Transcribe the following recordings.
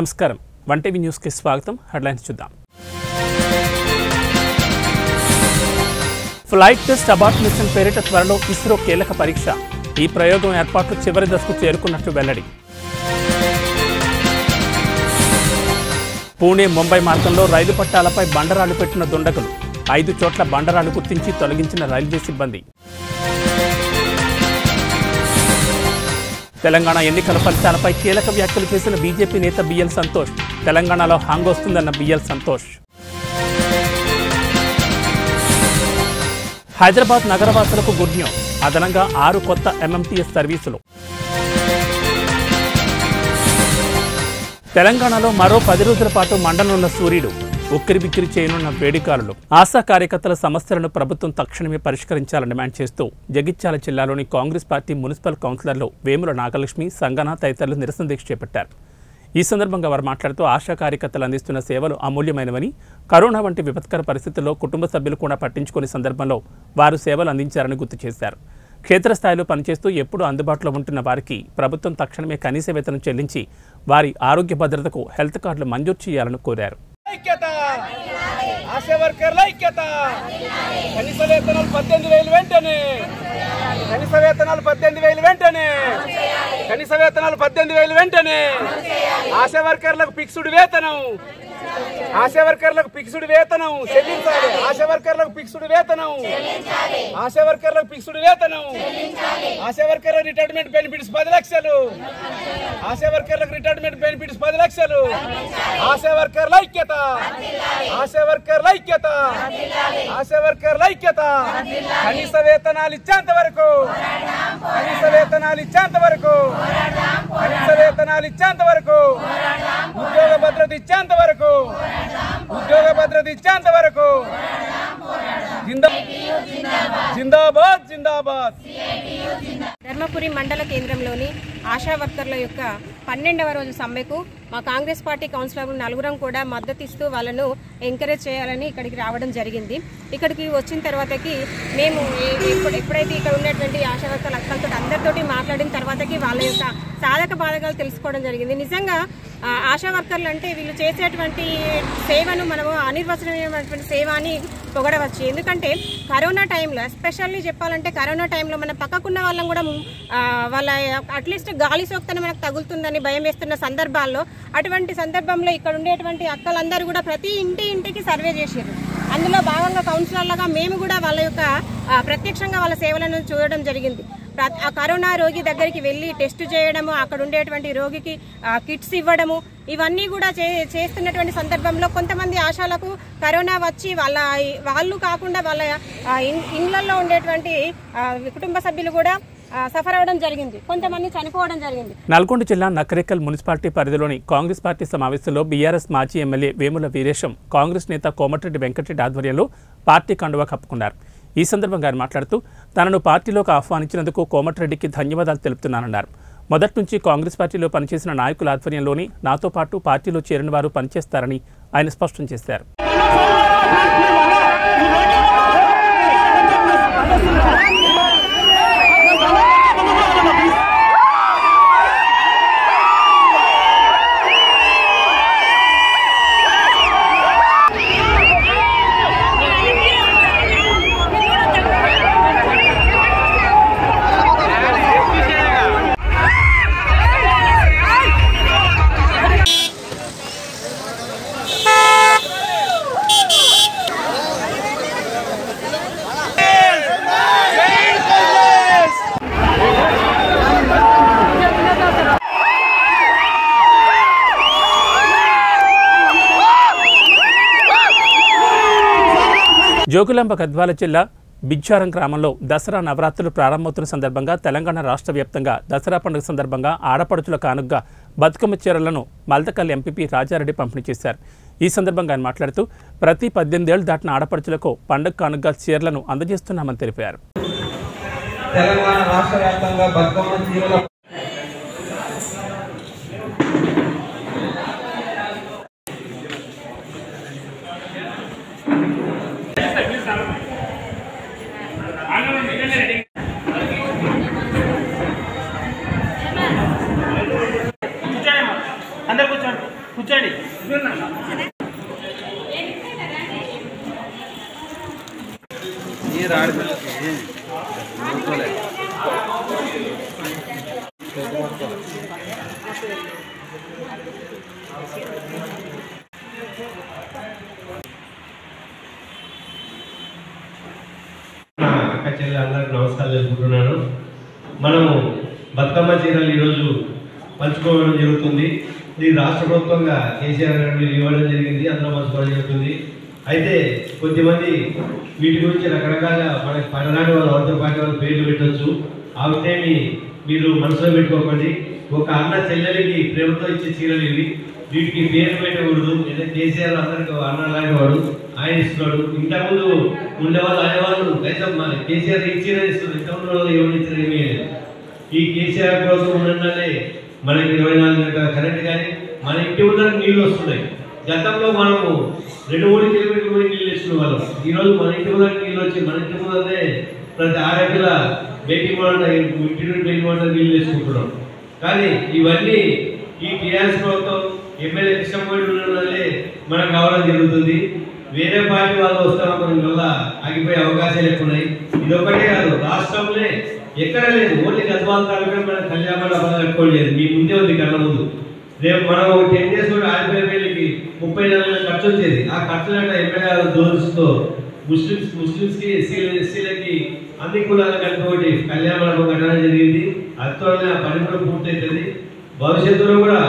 నమస్కారం. One TV న్యూస్కి స్వాగతం. హెడ్లైన్స్ చూద్దాం. ఫ్లైట్ టెస్ట్ అబార్ట్ మిషన్ పేరిట త్వరలో ఇస్రో కీలక పరీక్ష. ఈ ప్రయోగం ఏర్పాట్లు చివరి దశకు చేరుకున్నట్టు వెల్లడి. పూణే ముంబై మార్గంలో రైలు పట్టాలపై బండరాలు పెట్టిన దుండగులు. ఐదు చోట్ల బండరాలు గుర్తించి తొలగించిన రైల్వే సిబ్బంది. తెలంగాణ ఎన్నికల ఫలితాలపై కీలక వ్యాఖ్యలు చేసిన బీజేపీ నేత బిఎల్ సంతోష్. తెలంగాణలో హాంగ్ వస్తుందన్న బిఎల్ సంతోష్. హైదరాబాద్ నగరవాసులకు గుడ్ న్యూస్. అదనంగా ఆరు కొత్త ఎంఎంటీఎస్ సర్వీసులు. తెలంగాణలో మరో పది రోజుల పాటు మండనున్న సూర్యుడు. ఉక్కిరి బిక్కిరి చేయనున్న వేడికారులు ఆశా కార్యకర్తల సమస్యలను ప్రభుత్వం తక్షణమే పరిష్కరించాలని డిమాండ్ చేస్తూ జగిత్యాల జిల్లాలోని కాంగ్రెస్ పార్టీ మున్సిపల్ కౌన్సిలర్లు వేముల నాగలక్ష్మి సంగన తదితరులు నిరసన దీక్ష చేపట్టారు. ఈ సందర్భంగా వారు మాట్లాడుతూ ఆశా కార్యకర్తలు అందిస్తున్న సేవలు అమూల్యమైనవని కరోనా వంటి విపత్కర పరిస్థితుల్లో కుటుంబ సభ్యులు కూడా పట్టించుకునే సందర్భంలో వారు సేవలు అందించారని గుర్తు చేశారు. క్షేత్రస్థాయిలో పనిచేస్తూ ఎప్పుడూ అందుబాటులో ఉంటున్న వారికి ప్రభుత్వం తక్షణమే కనీస వేతనం చెల్లించి వారి ఆరోగ్య భద్రతకు హెల్త్ కార్డులు మంజూరు చేయాలని కోరారు. ఆశా వర్కర్ల ఐక్యత. కనీస వేతనాలు పద్దెనిమిది వేలు వెంటనే. కనీస వేతనాలు పద్దెనిమిది వేలు వెంటనే. కనీస వేతనాలు పద్దెనిమిది వేలు వెంటనే. ఆశా వర్కర్లకు ఫిక్స్డ్ వేతనం. ఆశా వర్కర్లకు ఫిక్స్డ్ వేతనం చెల్లించాలి. ఆశా వర్కర్లకు ఫిక్స్డ్ వేతనం ఆశా వర్కర్లకు ఫిక్స్డ్ వేతనం ఆశా వర్కర్ల రిటైర్మెంట్ బెనిఫిట్స్ పది లక్షలు ఆశా వర్కర్లకు రిటైర్మెంట్ బెనిఫిట్స్ పది లక్షలు ఆశా వర్కర్ల ఐక్యత ఆశా వర్కర్ల ఐక్యత ఆశా వర్కర్ల ఐక్యత కనీస వేతనాలు ఇచ్చేంత వరకు కనీస వేతనాలు ఇచ్చేంత వరకు కనీస వేతనాలు ఇచ్చేంత వరకు ఉద్యోగ భద్రత ఇచ్చేంత వరకు ఉద్యోగ భద్రత ఇచ్చేంత వరకు. జిందాబాద్ జిందాబాద్. ధర్మపురి మండల కేంద్రంలోని ఆశా వర్కర్ల యొక్క పన్నెండవ రోజు సమ్మెకు మా కాంగ్రెస్ పార్టీ కౌన్సిలర్ నలుగురం కూడా మద్దతు ఇస్తూ వాళ్ళను ఎంకరేజ్ చేయాలని ఇక్కడికి రావడం జరిగింది. ఇక్కడికి వచ్చిన తర్వాతకి మేము ఇప్పుడు ఎప్పుడైతే ఇక్కడ ఉన్నటువంటి ఆశా వర్కర్ల అక్కలతో అందరితోటి మాట్లాడిన తర్వాతకి వాళ్ళ యొక్క సాధక బాధకాలు తెలుసుకోవడం జరిగింది. నిజంగా ఆశా వర్కర్లు అంటే వీళ్ళు చేసేటువంటి సేవను మనము అనిర్వచనమైనటువంటి సేవ అని పొగడవచ్చు. ఎందుకంటే కరోనా టైంలో ఎస్పెషల్లీ చెప్పాలంటే కరోనా టైంలో మన పక్కకున్న వాళ్ళం కూడా వాళ్ళ అట్లీస్ట్ గాలి సోక్తన మనకు తగులుతుందని భయం వేస్తున్న సందర్భాల్లో అటువంటి సందర్భంలో ఇక్కడ ఉండేటువంటి అక్కలందరూ కూడా ప్రతి ఇంటి ఇంటికి సర్వే చేసారు అందులో భాగంగా కౌన్సిలర్లుగా మేము కూడా వాళ్ళ యొక్క ప్రత్యక్షంగా వాళ్ళ సేవలను చూడడం జరిగింది. ఆ కరోనా రోగి దగ్గరికి వెళ్ళి టెస్ట్ చేయడము అక్కడ ఉండేటువంటి రోగికి కిట్స్ ఇవ్వడము ఇవన్నీ కూడా చే చేస్తున్నటువంటి సందర్భంలో కొంతమంది ఆశాలకు కరోనా వచ్చి వాళ్ళ వాళ్ళు కాకుండా వాళ్ళ ఇండ్లలో ఉండేటువంటి కుటుంబ సభ్యులు కూడా సఫర్ అవడం జరిగింది. కొంతమంది చనిపోవడం జరిగింది. నల్గొండ జిల్లా నకరేకల్ మున్సిపాలిటీ పరిధిలోని కాంగ్రెస్ పార్టీ సమావేశంలో బీఆర్ఎస్ మాజీ ఎమ్మెల్యే వేముల వీరేశం కాంగ్రెస్ నేత కోమటిరెడ్డి వెంకటరెడ్డి ఆధ్వర్యంలో పార్టీ కండువా కప్పుకున్నారు. ఈ సందర్భంగా ఆయన మాట్లాడుతూ తనను పార్టీలోకి ఆహ్వానించినందుకు కోమటిరెడ్డికి ధన్యవాదాలు తెలుపుతున్నానన్నారు. మొదటి నుంచి కాంగ్రెస్ పార్టీలో పనిచేసిన నాయకుల ఆధ్వర్యంలోని నాతో పాటు పార్టీలో చేరిన వారు పనిచేస్తారని ఆయన స్పష్టం చేశారు. జోగులాంబ గద్వాల జిల్లా బిజ్జారం గ్రామంలో దసరా నవరాత్రులు ప్రారంభమవుతున్న సందర్భంగా తెలంగాణ రాష్ట్ర వ్యాప్తంగా దసరా పండుగ సందర్భంగా ఆడపడుచుల కానుగ్గా బతుకమ్మ చీరలను మల్తకల్ ఎంపీపీ రాజారెడ్డి పంపిణీ చేశారు. ఈ సందర్భంగా ఆయన మాట్లాడుతూ ప్రతి పద్దెనిమిదేళ్ళు దాటిన ఆడపడుచులకు పండుగ కానుగ్గా చీరలను అందజేస్తున్నామని తెలిపారు. తెలంగాణ రాష్ట్ర వ్యాప్తంగా బతుకమ్మ చీరల వచ్చాడు కూర్చోండి. అందరికి నమస్కారాలు తెలుపుతున్నాను మనము బతుకమ్మ చీరలు ఈరోజు పంచుకోవడం జరుగుతుంది. ఇది రాష్ట్ర ప్రభుత్వంగా కేసీఆర్ గారు ఇవ్వడం జరిగింది అందరూ మనసు జరుగుతుంది అయితే కొద్దిమంది వీటి గురించి రకరకాల మనకి పడరాని వాళ్ళు అవతల పార్టీ వాళ్ళు పేర్లు పెట్టవచ్చు ఆవిటేమి మీరు మనసులో పెట్టుకోకండి. ఒక అన్న చెల్లెలికి ప్రేమతో ఇచ్చే చీరలు ఇవి. వీటికి పేరు పెట్టకూడదు. లేదా కేసీఆర్ అందరికి అన్న లాంటి వాడు ఆయన ఇస్తున్నాడు. ఇంతకుముందు ఉండేవాళ్ళు అనేవాళ్ళు అయితే మన కేసీఆర్ ఇచ్చిన ఇస్తున్నారు ఇంతకుముందు వాళ్ళు ఎవరు లేదు. ఈ కేసీఆర్ కోసం ఉన్నట్లే మనకి ఇరవై నాలుగు గంటల కరెంట్ కానీ మన ఇంటి ముందర నీళ్ళు వస్తున్నాయి. గతంలో మనము రెండు మూడు కిలోమీటర్లు పోయి నీళ్ళు ఇచ్చిన వాళ్ళం. ఈ రోజు మన ఇంటి ముందర నీళ్ళు వచ్చి మన ఇంటి ముందరనే ప్రతి ఆడపిల్ల బేటీ మోడల్ ఇంటి నుండి బేటీ మోడల్ నీళ్ళు వేసుకుంటున్నాం కానీ ఇవన్నీ ఈ టీఆర్ఎస్ ప్రభుత్వం ఎమ్మెల్యే కృష్ణమూడి వల్లే మనకు కావడం జరుగుతుంది. వేరే పార్టీ వాళ్ళు వస్తాం వల్ల ఆగిపోయే అవకాశాలు ఎక్కువ ఉన్నాయి. ఇది ఒకటే కాదు రాష్ట్రంలో ఎక్కడ లేదు. ఓన్లీ గద్వాల తాలూకా మన కళ్యాణ లేదు. మీ ముందే ఉంది కళ్ళ ముందు. రేపు మనం ఒక టెన్ డేస్ కూడా ఆడిపోయే వేలకి ముప్పై నెలల ఖర్చు వచ్చేది. ఆ ఖర్చులంటే ఎమ్మెల్యే దోరుస్తూ ముస్లిమ్స్ ముస్లిమ్స్కి ఎస్సీలు ఎస్సీలకి అన్ని కులాలు కలిపి కళ్యాణ మండపం కట్టడం జరిగింది. అత్వరణ ఆ పని కూడా పూర్తవుతుంది భవిష్యత్తులో కూడా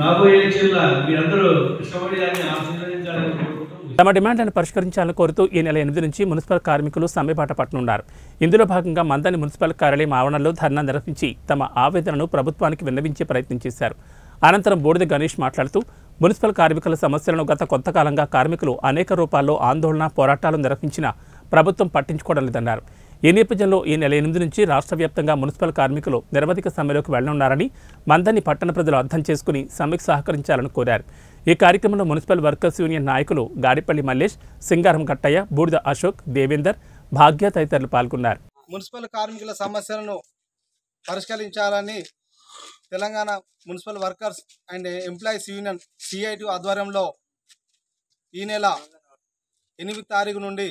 రాబోయే ఎలక్షన్లో మీరందరూ కృష్ణమణి గారిని ఆశీర్వదించాలని తమ డిమాండ్లను పరిష్కరించాలని కోరుతూ ఈ నెల ఎనిమిది నుంచి మున్సిపల్ కార్మికులు సమ్మెబాట పట్టనున్నారు. ఇందులో భాగంగా మందని మున్సిపల్ కార్యాలయం ఆవరణలో ధర్నా నిర్వహించి తమ ఆవేదనను ప్రభుత్వానికి విన్నవించే ప్రయత్నం చేశారు. అనంతరం బూడిద గణేష్ మాట్లాడుతూ మున్సిపల్ కార్మికుల సమస్యలను గత కొంతకాలంగా కార్మికులు అనేక రూపాల్లో ఆందోళన పోరాటాలు నిర్వహించినా ప్రభుత్వం పట్టించుకోవడం లేదన్నారు. ఈ నేపథ్యంలో ఈ నెల ఎనిమిది నుంచి రాష్ట్ర వ్యాప్తంగా మున్సిపల్ కార్మికులు నిరవధిక సమ్మెలోకి వెళ్ళనున్నారని మందని పట్టణ ప్రజలు అర్థం చేసుకుని సమ్మెకు సహకరించాలని కోరారు. ఈ కార్యక్రమంలో మున్సిపల్ వర్కర్స్ యూనియన్ నాయకులు గాడిపల్లి మల్లేష్ సింగారం కట్టయ్య బూడిద అశోక్ దేవేందర్ భాగ్య తదితరులు పాల్గొన్నారు. మున్సిపల్ కార్మికుల సమస్యలను పరిష్కరించాలని Telangana municipal workers and employees union CIT ఆధ్వర్యంలో ఈ నెల ఎనిమిది తారీఖు నుండి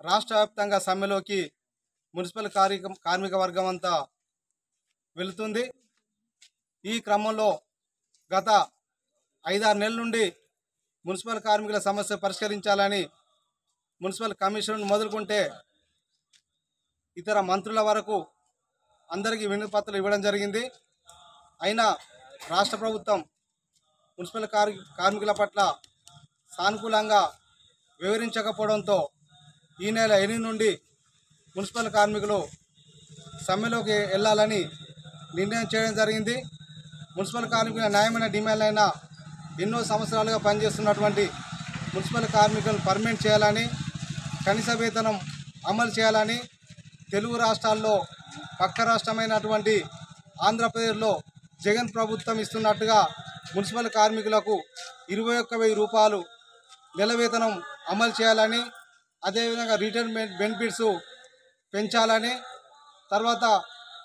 రాష్ట్ర వ్యాప్తంగా సమ్మెలోకి మున్సిపల్ కార్మిక కార్మిక వర్గం అంతా వెళుతుంది. ఈ క్రమంలో గత ఐదారు నెలల నుండి మున్సిపల్ కార్మికుల సమస్య పరిష్కరించాలని మున్సిపల్ కమిషన్ మొదలుకుంటే ఇతర మంత్రుల వరకు అందరికీ వినతిపత్రాలు ఇవ్వడం జరిగింది. అయినా రాష్ట్ర ప్రభుత్వం మున్సిపల్ కార్మికుల పట్ల సానుకూలంగా వివరించకపోవడంతో ఈ నెల ఎనిమిది నుండి మున్సిపల్ కార్మికులు సమ్మెలోకి వెళ్ళాలని నిర్ణయం చేయడం జరిగింది. మున్సిపల్ కార్మికుల న్యాయమైన డిమాండ్లైన ఎన్నో సంవత్సరాలుగా పనిచేస్తున్నటువంటి మున్సిపల్ కార్మికులను పర్మనెంట్ చేయాలని కనీస వేతనం అమలు చేయాలని తెలుగు రాష్ట్రాల్లో పక్క రాష్ట్రమైనటువంటి ఆంధ్రప్రదేశ్లో జగన్ ప్రభుత్వం ఇస్తున్నట్టుగా మున్సిపల్ కార్మికులకు ఇరవై ఒక్క వెయ్యి రూపాయలు నెల వేతనం అమలు చేయాలని అదేవిధంగా రిటైర్మెంట్ బెనిఫిట్స్ పెంచాలని తర్వాత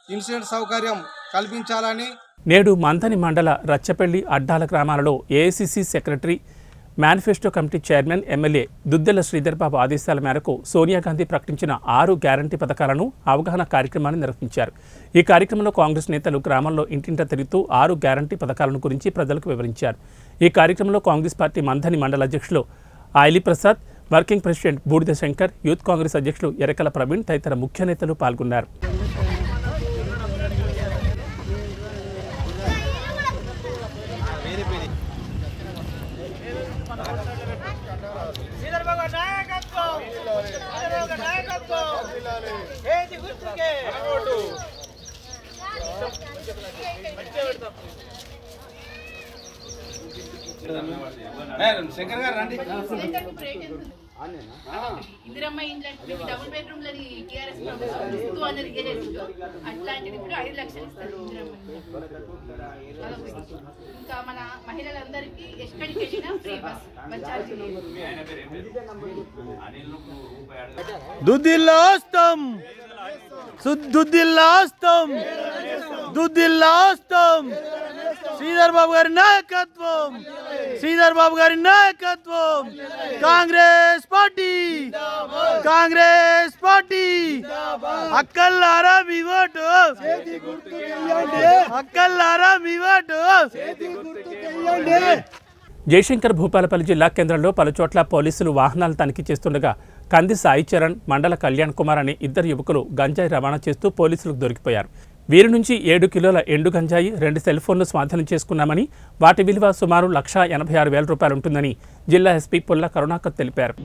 ఇన్సూరెన్స్ సౌకర్యం కల్పించాలని నేడు మంథని మండల రచ్చపల్లి అడ్డాల గ్రామాలలో AICC secretary manifesto committee chairman MLA Duddilla Sridhar Babu ఆదేశాల మేరకు సోనియా గాంధీ ప్రకటించిన ఆరు గ్యారంటీ పథకాలను అవగాహన కార్యక్రమాన్ని నిర్వహించారు. ఈ కార్యక్రమంలో కాంగ్రెస్ నేతలు గ్రామంలో ఇంటింట తిరుగుతూ ఆరు గ్యారంటీ పథకాలను గురించి ప్రజలకు వివరించారు. ఈ కార్యక్రమంలో కాంగ్రెస్ పార్టీ మంథని మండల అధ్యక్షులు ఆయిలి ప్రసాద్ వర్కింగ్ ప్రెసిడెంట్ బూడిద శంకర్ యూత్ కాంగ్రెస్ అధ్యక్షులు ఎరకల ప్రవీణ్ తదితర ముఖ్య నేతలు పాల్గొన్నారు. శంకర్ గారు రండి. ఇందిరమ్మ అంటే డబుల్ బెడ్రూమ్ లని టీఆర్ఎస్ అన్నది ఇదే చేసిండు అట్లాంటిది ఇప్పుడు ఐదు లక్షలు ఇస్తారు. ఇంకా మన మహిళలందరికీ ఎక్కడికి వెళ్ళినా ఫ్రీ బస్ బస్ ఛార్జీ లేదు దుద్దిల్లాస్తం. దుద్దిల్లాస్తం. దుద్దిల్లాస్తం. శ్రీధర్ బాబు గారి నాయకత్వం. శ్రీధర్ బాబు గారి నాయకత్వం. కాంగ్రెస్ పార్టీ. కాంగ్రెస్ పార్టీ. అక్కల్లారా మీ ఓటు. అక్కల్లారా మీ ఓటు. జయశంకర్ భూపాలపల్లి జిల్లా కేంద్రంలో పలుచోట్ల పోలీసులు వాహనాలు తనిఖీ చేస్తుండగా కంది సాయి చరణ్ మండల కళ్యాణ్ కుమార్ అనే ఇద్దరు యువకులు గంజాయి రవాణా చేస్తూ పోలీసులకు దొరికిపోయారు. వీరి నుంచి ఏడు కిలోల ఎండు గంజాయి రెండు సెల్ ఫోన్లు స్వాధీనం చేసుకున్నామని వాటి విలువ సుమారు లక్ష ఎనభై ఆరు వేల రూపాయలు ఉంటుందని జిల్లా ఎస్పీ పుల్ల కరుణాకర్ తెలిపారు.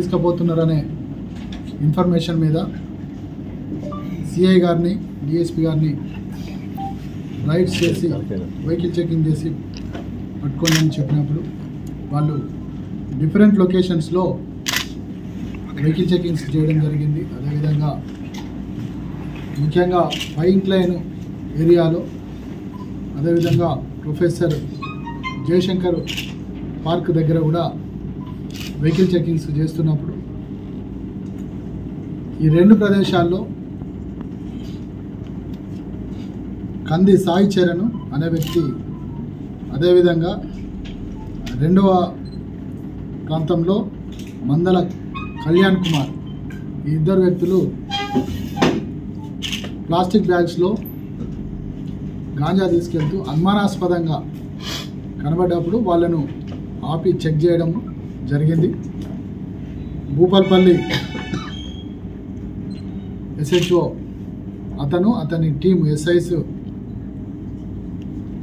తీసుకుపోతున్నారనే ఇన్ఫర్మేషన్ మీద సిఐ గారిని డిఎస్పి గారిని రైడ్స్ చేసి వెహికల్ చెకింగ్ చేసి పట్టుకోండి అని చెప్పినప్పుడు వాళ్ళు డిఫరెంట్ లొకేషన్స్లో వెహికల్ చెకింగ్స్ చేయడం జరిగింది. అదేవిధంగా ముఖ్యంగా పైన్ లైన్ ఏరియాలో అదేవిధంగా ప్రొఫెసర్ జయశంకర్ పార్క్ దగ్గర కూడా వెహికల్ చెకింగ్స్ చేస్తున్నప్పుడు ఈ రెండు ప్రదేశాల్లో కంది సాయి చరణ్ అనే వ్యక్తి అదేవిధంగా రెండవ ప్రాంతంలో మందల కళ్యాణ్ కుమార్ ఈ ఇద్దరు వ్యక్తులు ప్లాస్టిక్ బ్యాగ్స్లో గాంజా తీసుకెళ్తూ అనుమానాస్పదంగా కనబడ్డప్పుడు వాళ్ళను ఆపి చెక్ చేయడం జరిగింది. భూపాల్పల్లి ఎస్హెచ్ఓ అతను అతని టీం ఎస్ఐస్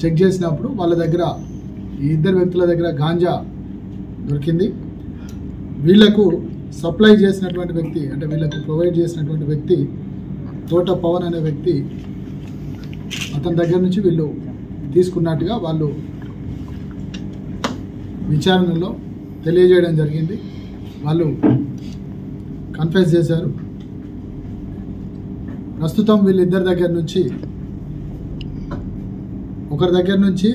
చెక్ చేసినప్పుడు వాళ్ళ దగ్గర ఈ ఇద్దరు వ్యక్తుల దగ్గర గాంజా దొరికింది. వీళ్ళకు సప్లై చేసినటువంటి వ్యక్తి అంటే వీళ్ళకు ప్రొవైడ్ చేసినటువంటి వ్యక్తి తోట పవన్ అనే వ్యక్తి అతని దగ్గర నుంచి వీళ్ళు తీసుకున్నట్టుగా వాళ్ళు విచారణలో తెలియజేయడం జరిగింది. వాళ్ళు కన్ఫ్యూజ్ చేశారు. ప్రస్తుతం వీళ్ళిద్దరి దగ్గర నుంచి ఒకరి దగ్గర నుంచి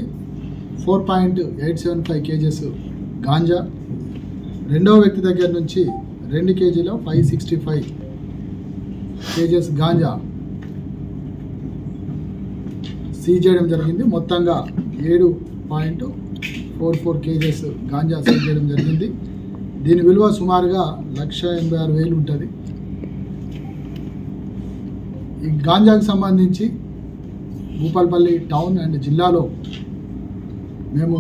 four point eight seven five kgs ganja రెండవ వ్యక్తి దగ్గర నుంచి రెండు కేజీలో five sixty five kgs ganja seize చేయడం జరిగింది. మొత్తంగా ఏడు point four four kgs ganja seize చేయడం జరిగింది. దీని విలువ సుమారుగా లక్ష ఎనభై ఆరు వేలు ఉంటుంది. ఈ గాంజాకు సంబంధించి భూపాల్పల్లి టౌన్ అండ్ జిల్లాలో మేము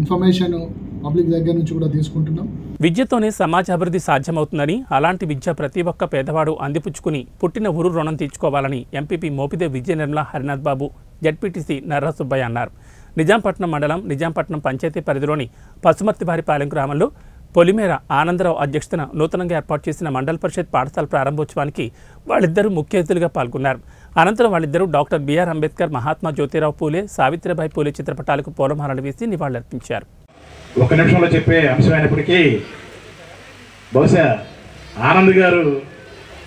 ఇన్ఫర్మేషన్ పబ్లిక్ దగ్గర నుంచి కూడా తీసుకుంటున్నాం. విద్యతోనే సమాజ అభివృద్ధి సాధ్యమవుతుందని అలాంటి విద్య ప్రతి ఒక్క పేదవాడు అందిపుచ్చుకుని పుట్టిన ఊరు రుణం తీర్చుకోవాలని ఎంపీపీ మోపిదే విజయ నిర్మల హరినాథ్ బాబు జడ్పీటీసీ నర్రా సుబ్బయ్య అన్నారు. నిజాంపట్నం మండలం నిజాంపట్నం పంచాయతీ పరిధిలోని పసుమర్తివారిపాలెం గ్రామంలో పొలిమేర ఆనందరావు అధ్యక్షతన నూతనంగా ఏర్పాటు చేసిన మండల పరిషత్ పాఠశాల ప్రారంభోత్సవానికి వాళ్ళిద్దరూ ముఖ్య అతిథులుగా పాల్గొన్నారు. అనంతరం వాళ్ళిద్దరూ డాక్టర్ బిఆర్ అంబేద్కర్ మహాత్మా జ్యోతిరావు పూలే సావిత్రిబాయి పూలే చిత్రపటాలకు పూలమాలలు వేసి నివాళులర్పించారు. ఒక నిమిషంలో చెప్పే అంశమైనప్పటికీ బహుశా ఆనంద్ గారు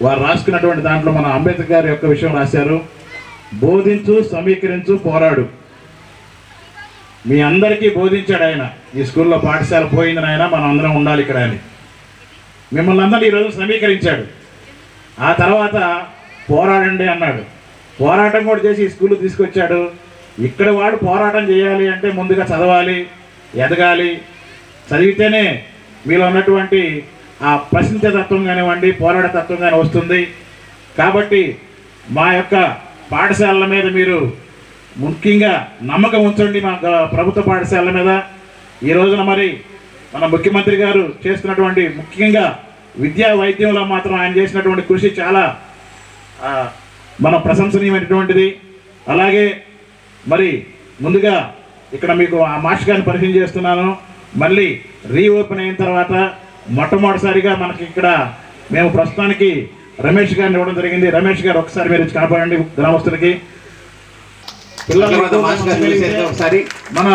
వారు రాసుకున్నటువంటి దాంట్లో మన అంబేద్కర్ గారి యొక్క విషయం రాశారు. బోధించు సమీకరించు పోరాడు. మీ అందరికీ బోధించాడు ఆయన. ఈ స్కూల్లో పాఠశాల పోయింది ఆయన మనం అందరం ఉండాలి ఇక్కడ అని. మిమ్మల్ని అందరినీ ఈరోజు సమీకరించాడు. ఆ తర్వాత పోరాడండి అన్నాడు. పోరాటం కూడా చేసి ఈ స్కూల్ తీసుకొచ్చాడు. ఇక్కడ వాడు పోరాటం చేయాలి అంటే ముందుగా చదవాలి ఎదగాలి. చదివితేనే మీలో ఉన్నటువంటి ఆ ప్రశ్నించే తత్వం కానివ్వండి పోరాట తత్వం కానీ వస్తుంది. కాబట్టి మా యొక్క పాఠశాలల మీద మీరు ముఖ్యంగా నమ్మకం ఉంచండి మా ప్రభుత్వ పాఠశాల మీద. ఈ రోజున మరి మన ముఖ్యమంత్రి గారు చేస్తున్నటువంటి ముఖ్యంగా విద్యా వైద్యంలో మాత్రం ఆయన చేసినటువంటి కృషి చాలా మన ప్రశంసనీయమైనటువంటిది. అలాగే మరి ముందుగా ఇక్కడ మీకు ఆ మాస్టర్ గారిని పరిచయం చేస్తున్నాను. మళ్ళీ రీఓపెన్ అయిన తర్వాత మొట్టమొదటిసారిగా మనకి ఇక్కడ మేము ప్రస్తుతానికి రమేష్ గారిని ఇవ్వడం జరిగింది. రమేష్ గారు ఒకసారి మీరు కనపడండి గ్రామస్తులకి. పిల్లలు ఒకసారి. మన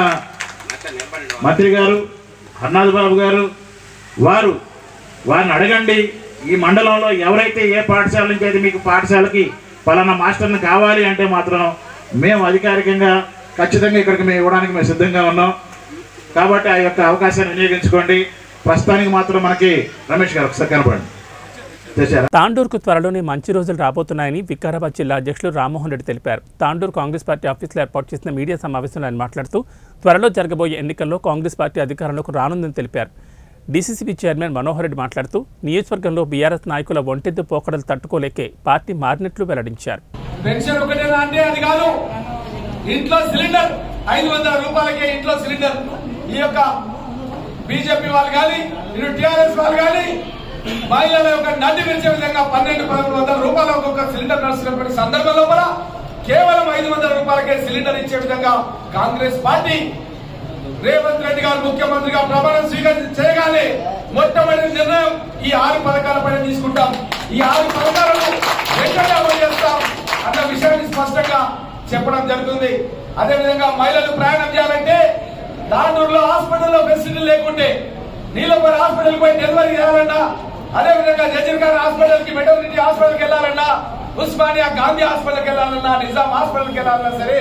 మంత్రి గారు హర్నాథ్ బాబు గారు వారు వారిని అడగండి. ఈ మండలంలో ఎవరైతే ఏ పాఠశాల నుంచి అయితే మీకు పాఠశాలకి పలానా మాస్టర్ని కావాలి అంటే మాత్రం మేము అధికారికంగా ఖచ్చితంగా ఇక్కడికి మేము ఇవ్వడానికి మేము సిద్ధంగా ఉన్నాం. కాబట్టి ఆ యొక్క అవకాశాన్ని వినియోగించుకోండి. ప్రస్తుతానికి మాత్రం మనకి రమేష్ గారు ఒకసారి కనపడండి. తాండూరుకు త్వరలోనే మంచి రోజులు రాబోతున్నాయని వికారాబాద్ జిల్లా అధ్యక్షులు రామ్మోహన్ రెడ్డి తెలిపారు. తాండూరు కాంగ్రెస్ పార్టీ ఆఫీసులో ఏర్పాటు చేసిన మీడియా సమావేశంలో ఆయన మాట్లాడుతూ త్వరలో జరగబోయే ఎన్నికల్లో కాంగ్రెస్ పార్టీ అధికారంలోకి రానుందని తెలిపారు. డీసీసీబీ చైర్మన్ మనోహర్ రెడ్డి మాట్లాడుతూ నియోజకవర్గంలో బీఆర్ఎస్ నాయకుల ఒంటెద్దు పోకడలు తట్టుకోలేకే పార్టీ మారినట్లు వెల్లడించారు. పెన్షన్ ఒకటేనా అంటే అది కాదు. ఇంట్లో సిలిండర్ ఐదు వందల రూపాయలకే ఇంట్లో సిలిండర్. ఈ యొక్క బీజేపీ వాళ్ళు కానీ ఇటు టీఆర్ఎస్ వాళ్ళు కానీ మహిళల యొక్క నడ్డి పెంచే విధంగా పన్నెండు పదమూడు వందల రూపాయల ఒక్కొక్క సిలిండర్ నడుస్తున్నటువంటి సందర్భంలో కూడా కేవలం ఐదు వందల రూపాయలకే సిలిండర్ ఇచ్చే విధంగా కాంగ్రెస్ పార్టీ రేవంత్ రెడ్డి గారు ముఖ్యమంత్రిగా ప్రమాణం స్వీకరించి చేయగానే మొట్టమొదటి నిర్ణయం ఈ ఆరు పథకాలపైన తీసుకుంటాం. ఈ ఆరు పథకాలను వెంటనే అమలు చేస్తాం అన్న విషయాన్ని స్పష్టంగా చెప్పడం జరుగుతుంది. అదేవిధంగా మహిళలు ప్రయాణం చేయాలంటే దాండూరులో హాస్పిటల్లో ఫెసిలిటీ లేకుంటే నీలపూర్ హాస్పిటల్ పోయి డెలివరీ చేయాలన్నా అదేవిధంగా జజీర్ఖాన్ హాస్పిటల్కి మెటర్నిటీ హాస్పిటల్కి వెళ్ళాలన్నా ఉస్మానియా గాంధీ హాస్పిటల్కి వెళ్ళాలన్నా నిజాం హాస్పిటల్కి వెళ్ళాలన్నా సరే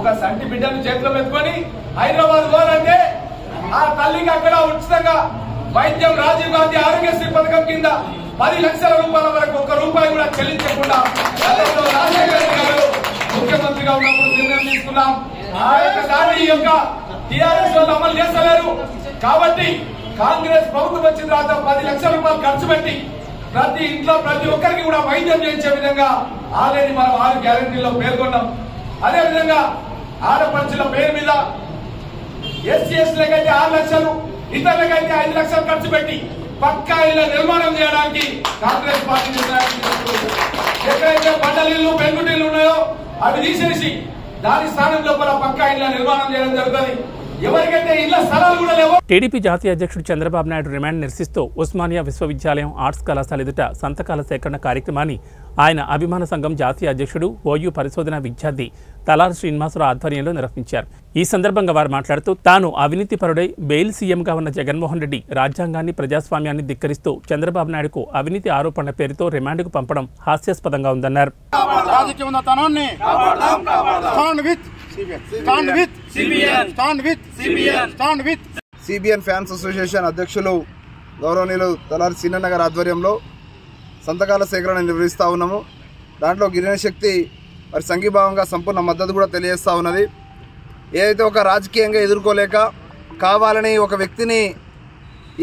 ఒక సంటి బిడ్డను చేతిలో పెట్టుకొని హైదరాబాద్ పోవాలంటే ఆ తల్లికి అక్కడ ఉచితంగా వైద్యం రాజీవ్ గాంధీ ఆరోగ్యశ్రీ పథకం కింద పది లక్షల రూపాయల వరకు ఒక్క రూపాయి కూడా చెల్లించకుండా రాజశేఖర గారు ముఖ్యమంత్రిగా ఉన్నప్పుడు నిర్ణయం తీసుకున్నాం. ఆ యొక్క దాడి యొక్క టీఆర్ఎస్ వాళ్ళు అమలు చేస్తలేరు. కాబట్టి కాంగ్రెస్ ప్రభుత్వం వచ్చిన తర్వాత పది లక్షల రూపాయలు ఖర్చు పెట్టి ప్రతి ఇంట్లో ప్రతి ఒక్కరికి కూడా వైద్యం చేయించే విధంగా ఆల్రెడీ మనం ఆరు గ్యారంటీలో పేర్కొన్నాం అదే విధంగా ఆడపడుచుల పేరు మీద ఎస్సీ ఎస్టీలకైతే ఆరు లక్షలు ఇతరులకైతే ఐదు లక్షలు ఖర్చు పెట్టి పక్కా ఇళ్ళ నిర్మాణం చేయడానికి కాంగ్రెస్ పార్టీ ఎక్కడైతే తీసుకుంది. ఎక్కడైతే బండలిల్లు పెంకుటిల్లు ఉన్నాయో అవి తీసేసి దాని స్థానం లోపల పక్కా ఇళ్ళ నిర్మాణం చేయడం జరుగుతుంది టీడీపీ జాతీయ అధ్యక్షుడు చంద్రబాబు నాయుడు రిమాండ్ నిరసిస్తూ ఉస్మానియా విశ్వవిద్యాలయం ఆర్ట్స్ కళాశాల ఎదుట సంతకాల సేకరణ కార్యక్రమాన్ని ఆయన అభిమాన సంఘం జాతీయ అధ్యక్షుడు ఓయూ పరిశోధన విద్యార్థి తలార్ శ్రీనివాసరావు ఆధ్వర్యంలో నిర్వహించారు. ఈ సందర్భంగా వారు మాట్లాడుతూ తాను అవినీతి పరుడై బెయిల్ సీఎంగా ఉన్న జగన్మోహన్ రెడ్డి రాజ్యాంగాన్ని ప్రజాస్వామ్యాన్ని ధిక్కరిస్తూ చంద్రబాబు నాయుడుకు అవినీతి ఆరోపణల పేరుతో రిమాండ్కు పంపడం హాస్యాస్పదంగా ఉందన్నారు. Stand with stand with stand with stand with CBN fans association అధ్యక్షులు గౌరవనీయులు తలారి సీనన్న గారి ఆధ్వర్యంలో సంతకాల సేకరణ నిర్వహిస్తూ ఉన్నాము. దాంట్లో గిరిజన శక్తి మరి సంఘీభావంగా సంపూర్ణ మద్దతు కూడా తెలియజేస్తూ ఉన్నది. ఏదైతే ఒక రాజకీయంగా ఎదుర్కోలేక కావాలని ఒక వ్యక్తిని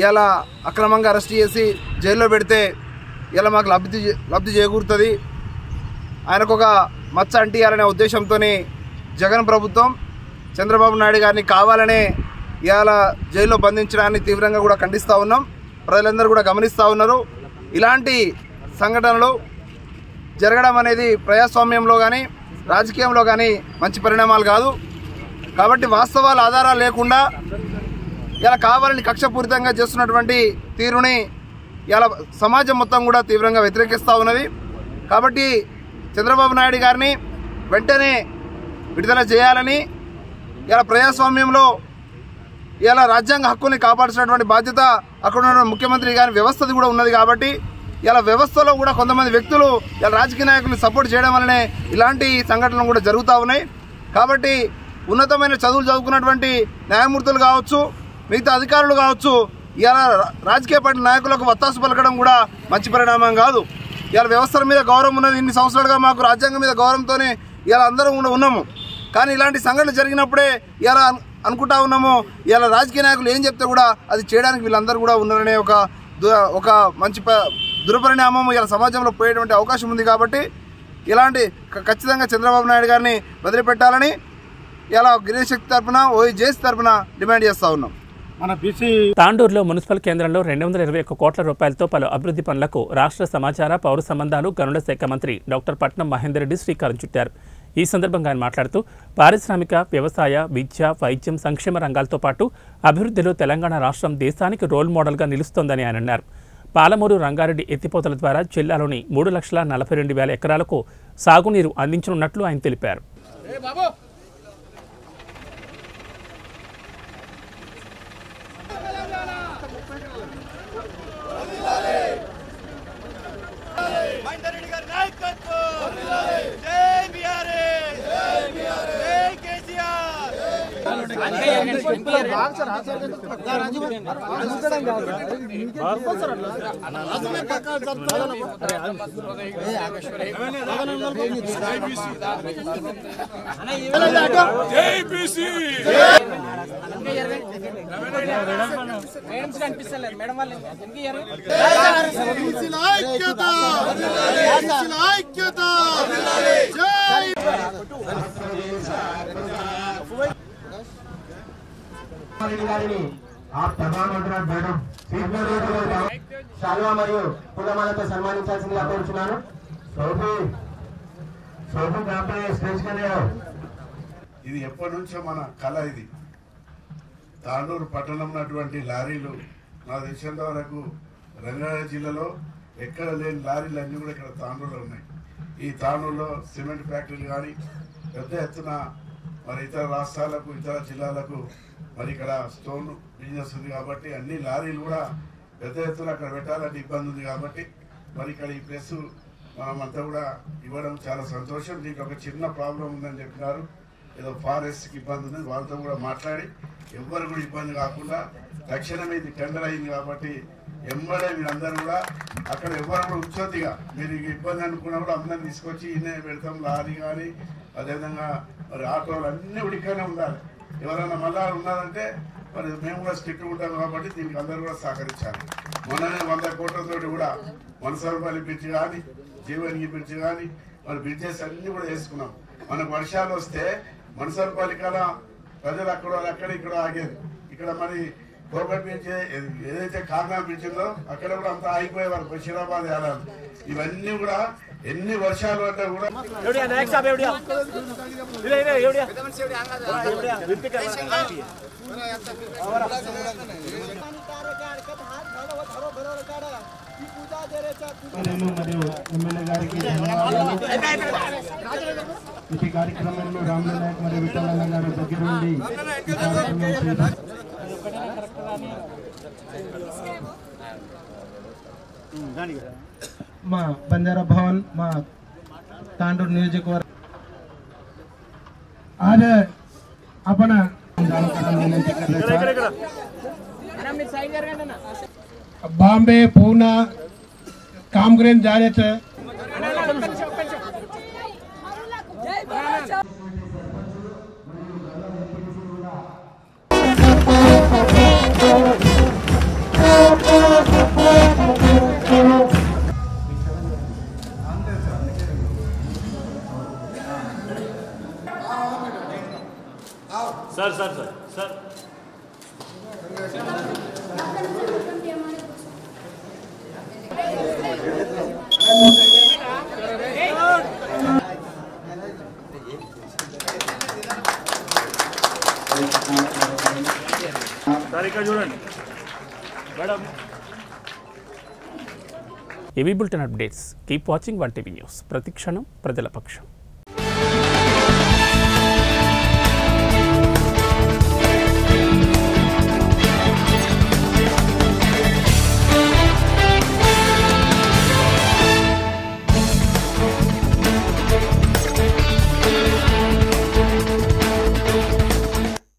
ఇలా అక్రమంగా అరెస్ట్ చేసి జైల్లో పెడితే ఇలా మాకు లబ్ధి లబ్ధి చేకూరుతుంది. ఆయనకు ఒక మచ్చ అంటియాలనే ఉద్దేశంతో జగన్ ప్రభుత్వం చంద్రబాబు నాయుడు గారిని కావాలనే ఇవాళ జైల్లో బంధించడాన్ని తీవ్రంగా కూడా ఖండిస్తూ ఉన్నాం. ప్రజలందరూ కూడా గమనిస్తూ ఉన్నారు. ఇలాంటి సంఘటనలు జరగడం అనేది ప్రజాస్వామ్యంలో కానీ రాజకీయంలో కానీ మంచి పరిణామాలు కాదు. కాబట్టి వాస్తవాల ఆధారాలు లేకుండా ఇలా కావాలని కక్షపూరితంగా చేస్తున్నటువంటి తీరుని ఇలా సమాజం మొత్తం కూడా తీవ్రంగా వ్యతిరేకిస్తూ ఉన్నది. కాబట్టి చంద్రబాబు నాయుడు గారిని వెంటనే విడుదల చేయాలని ఇలా ప్రజాస్వామ్యంలో ఇలా రాజ్యాంగ హక్కుని కాపాడాల్సినటువంటి బాధ్యత అక్కడ ఉన్న ముఖ్యమంత్రి గారి వ్యవస్థది కూడా ఉన్నది కాబట్టి ఇలా వ్యవస్థలో కూడా కొంతమంది వ్యక్తులు ఇలా రాజకీయ నాయకులను సపోర్ట్ చేయడం వల్లనే ఇలాంటి సంఘటనలు కూడా జరుగుతూ ఉన్నాయి. కాబట్టి ఉన్నతమైన చదువులు చదువుకున్నటువంటి న్యాయమూర్తులు కావచ్చు మిగతా అధికారులు కావచ్చు ఇలా రాజకీయ పార్టీ నాయకులకు వత్తాసు పలకడం కూడా మంచి పరిణామం కాదు. ఇలా వ్యవస్థల మీద గౌరవం ఉన్నది ఇన్ని సంవత్సరాలుగా మాకు రాజ్యాంగం మీద గౌరవంతోనే ఇలా అందరం కూడా ఉన్నాము. కానీ ఇలాంటి సంఘటనలు జరిగినప్పుడే ఇలా అను- అనుకుంటా ఉన్నాము ఇలా రాజకీయ నాయకులు ఏం చెప్తే కూడా అది చేయడానికి వీళ్ళందరూ కూడా ఉన్నారనే ఒక దు- ఒక మంచి ప- దురపరిణామం ఇలా సమాజంలో పోయేటువంటి అవకాశం ఉంది కాబట్టి ఇలాంటి క- ఖచ్చితంగా చంద్రబాబు నాయుడు గారిని వదిలిపెట్టాలని ఇలా గిరీష్ శక్తి తరఫున ఓయి జేసీ తరఫున డిమాండ్ చేస్తూ ఉన్నాం. మన బీసీ తాండూరులో మున్సిపల్ కేంద్రంలో రెండు వందల ఇరవై ఒక్క కోట్ల రూపాయలతో పలు అభివృద్ధి పనులకు రాష్ట్ర సమాచార పౌర సంబంధాలు గనుల శాఖ మంత్రి డాక్టర్ పట్నం మహేందర్ రెడ్డి శ్రీకారం చుట్టారు. ఈ సందర్భంగా ఆయన మాట్లాడుతూ పారిశ్రామిక వ్యవసాయ విద్య వైద్యం సంక్షేమ రంగాలతో పాటు అభివృద్ధిలో తెలంగాణ రాష్ట్రం దేశానికి రోల్ మోడల్గా నిలుస్తోందని ఆయన అన్నారు. పాలమూరు రంగారెడ్డి ఎత్తిపోతల ద్వారా జిల్లాలోని మూడు లక్షల నలభై రెండు వేల ఎకరాలకు సాగునీరు అందించనున్నట్లు ఆయన తెలిపారు. జైబీసీ మేడమ్స్ కనిపిస్తలేదు మేడం వాళ్ళు ఐక్యత ఐక్యత జై శాల్వా మరియు పులమాలతో సన్మానించాల్సిందిగా కోరుచున్నాను. సోఫీ సోఫీ స్టేజ్ ఇది ఎప్పటి నుంచో మన కళ ఇది. తాండూరు పట్టణం ఉన్నటువంటి లారీలు నా తెలిసినంత వరకు రంగారెడ్డి జిల్లాలో ఎక్కడ లేని లారీలు అన్నీ కూడా ఇక్కడ తాండూరులో ఉన్నాయి. ఈ తాండూరులో సిమెంట్ ఫ్యాక్టరీలు కానీ పెద్ద ఎత్తున మరి ఇతర రాష్ట్రాలకు ఇతర జిల్లాలకు మరి ఇక్కడ స్టోన్ బిజినెస్ ఉంది కాబట్టి అన్ని లారీలు కూడా పెద్ద ఎత్తున అక్కడ పెట్టాలంటే ఇబ్బంది ఉంది కాబట్టి మరి ఇక్కడ ఈ ప్లేస్ మనమంతా కూడా ఇవ్వడం చాలా సంతోషం. దీనికి ఒక చిన్న ప్రాబ్లం ఉందని చెప్పినారు. ఏదో ఫారెస్ట్కి ఇబ్బంది ఉంది. వాళ్ళతో కూడా మాట్లాడి ఎవ్వరు కూడా ఇబ్బంది కాకుండా తక్షణమే ఇది టెండర్ అయింది కాబట్టి ఎంబడే మీరందరూ కూడా అక్కడ ఎవరు కూడా ఉంచొద్దిగా మీరు ఇబ్బంది అనుకున్నా కూడా అందరిని తీసుకొచ్చి ఈయన పెడతాం లారీ కానీ అదేవిధంగా మరి ఆటోలు అన్నీ కూడా ఉండాలి. ఎవరైనా మళ్ళా ఉన్నారంటే మరి మేము కూడా స్ట్రిక్ట్ ఉంటాం కాబట్టి దీనికి అందరూ కూడా సహకరించాలి. మొన్ననే వంద కోట్లతోటి కూడా మనసరపల్లి బ్రిడ్జ్ కానీ జీవనికి బ్రిడ్జ్ కానీ మరి బ్రిడ్జెస్ అన్నీ కూడా వేసుకున్నాం మనకు వర్షాలు వస్తే మనసరపల్లి కల ప్రజలు అక్కడ వాళ్ళు అక్కడ ఇక్కడ ఆగేది. ఇక్కడ మరి కోకట్ బీచ్ ఏదైతే కాకినాడ బీచ్ ఉందో అక్కడ కూడా అంతా ఆగిపోయేవారు బషీరాబాద్ ఏడాది ఇవన్నీ కూడా ఎన్ని వర్షాలు అంటే కూడా మరియు ఎమ్మెల్యే గారికి ధన్యవాదాలు ఈ కార్యక్రమంలో రాముల నాయక్ మరియు విఠలన్న గారి దగ్గర నుండి ఈ కార్యక్రమం చేప- మా బంజారా భవన్ మా తాండూరు నియోజకవర్గ आज आपण जानकारी विनंती करण्याचा बॉम्बे पूना कामगिरीन जाण्याचं సార్ సార్ సార్ सर చూడండి. AB bulletin updates. Keep watching one TV news. ప్రతిక్షణం ప్రజల పక్షం.